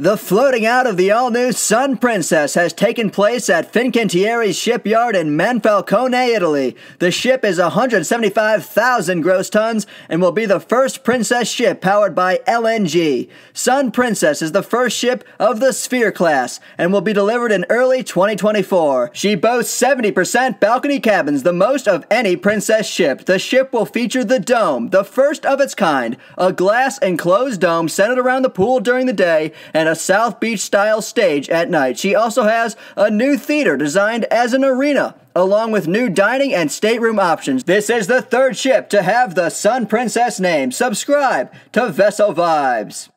The floating out of the all-new Sun Princess has taken place at Fincantieri's shipyard in Monfalcone, Italy. The ship is 175,000 gross tons and will be the first Princess ship powered by LNG. Sun Princess is the first ship of the Sphere class and will be delivered in early 2024. She boasts 70% balcony cabins, the most of any Princess ship. The ship will feature the Dome, the first of its kind, a glass enclosed dome centered around the pool during the day and a South Beach style stage at night. She also has a new theater designed as an arena, along with new dining and stateroom options. This is the third ship to have the Sun Princess name. Subscribe to Vessel Vibes.